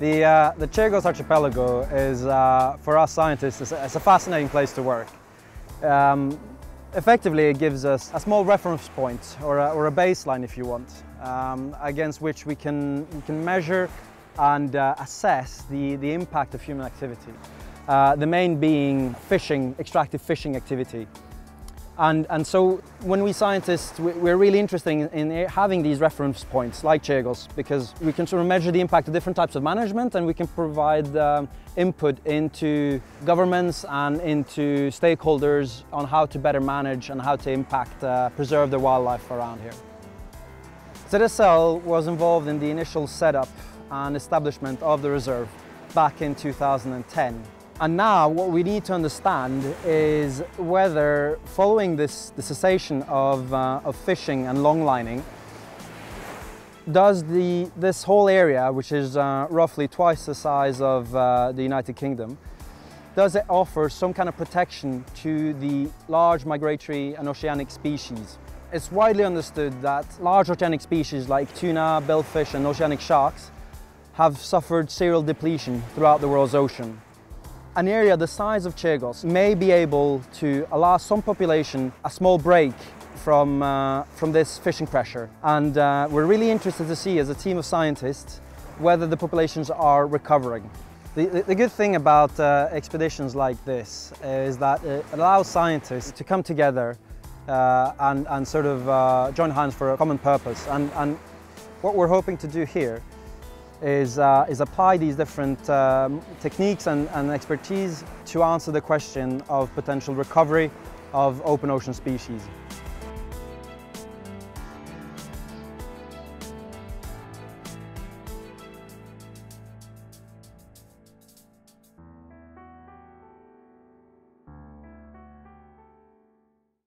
The, uh, the Chagos archipelago is, uh, for us scientists, it's a, fascinating place to work. Um, effectively, it gives us a small reference point, or a, or a baseline if you want, um, against which we can, we can measure and uh, assess the, the impact of human activity. Uh, the main being fishing, extractive fishing activity. And, and so when we scientists, we're really interested in having these reference points like Chagos because we can sort of measure the impact of different types of management and we can provide um, input into governments and into stakeholders on how to better manage and how to impact, uh, preserve the wildlife around here. ZSL was involved in the initial setup and establishment of the reserve back in 2010. And now what we need to understand is whether following this the cessation of, uh, of fishing and longlining, does the, this whole area, which is uh, roughly twice the size of uh, the United Kingdom, does it offer some kind of protection to the large migratory and oceanic species? It's widely understood that large oceanic species like tuna, billfish and oceanic sharks have suffered serial depletion throughout the world's ocean an area the size of Chagos may be able to allow some population a small break from, uh, from this fishing pressure. And uh, we're really interested to see as a team of scientists whether the populations are recovering. The, the, good thing about uh, expeditions like this is that it allows scientists to come together uh, and, and sort of uh, join hands for a common purpose. And, and what we're hoping to do here is, uh, is apply these different um, techniques and, and expertise to answer the question of potential recovery of open ocean species.